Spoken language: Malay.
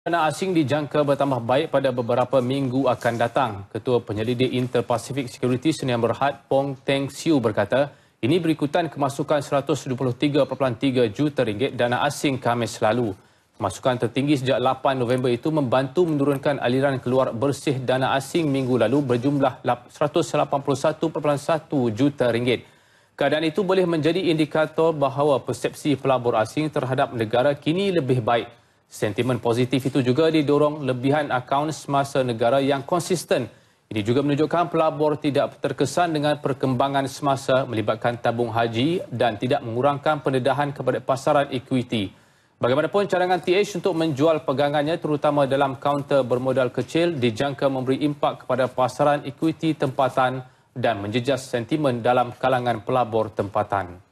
Dana asing dijangka bertambah baik pada beberapa minggu akan datang. Ketua Penyelidik Inter-Pacific Security Sdn Berhad Pong Teng Siu berkata, ini berikutan kemasukan 123.3 juta ringgit dana asing Khamis lalu. Kemasukan tertinggi sejak 8 November itu membantu menurunkan aliran keluar bersih dana asing minggu lalu berjumlah 181.1 juta ringgit. Keadaan itu boleh menjadi indikator bahawa persepsi pelabur asing terhadap negara kini lebih baik. Sentimen positif itu juga didorong lebihan akaun semasa negara yang konsisten. Ini juga menunjukkan pelabur tidak terkesan dengan perkembangan semasa melibatkan tabung haji dan tidak mengurangkan pendedahan kepada pasaran ekuiti. Bagaimanapun cadangan TH untuk menjual pegangannya terutama dalam kaunter bermodal kecil dijangka memberi impak kepada pasaran ekuiti tempatan dan menjejas sentimen dalam kalangan pelabur tempatan.